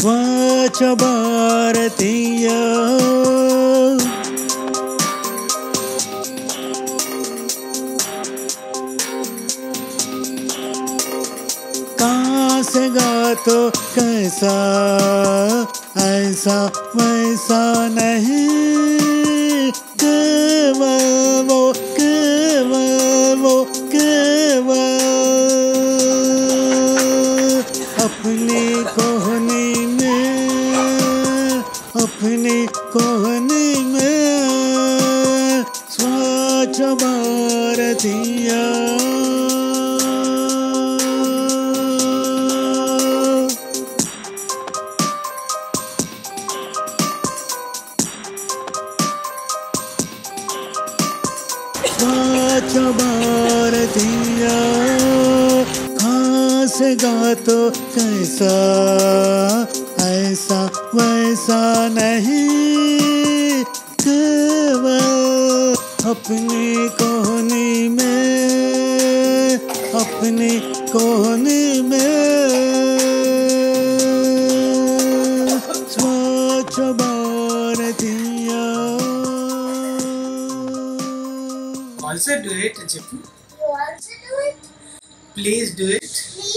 स्वच्छ भारतीय। कहाँ तो कैसा ऐसा वैसा नहीं। केवल वो वो अपनी कोहनी कोहनी में स्वच्छ भारतीय स्वच्छ भारतीय खास गा तो कैसा ऐसा वैसा नहीं। अपनी कोहनी में अपनी कोहनी में स्वच्छ भारतीय Also do it, Jipu. You also do it? Please do it.